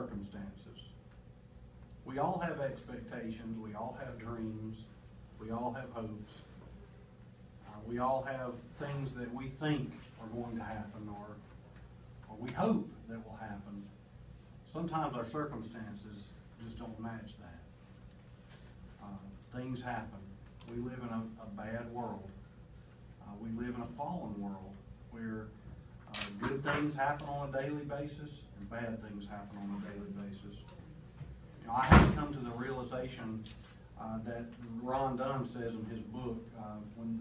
circumstances. We all have expectations, we all have dreams, we all have hopes. Uh, we all have things that we think are going to happen or, or we hope that will happen. Sometimes our circumstances just don't match that. Uh, things happen. We live in a, a bad world. Uh, we live in a fallen world where things happen on a daily basis and bad things happen on a daily basis. You know, I to come to the realization uh, that Ron Dunn says in his book, uh, when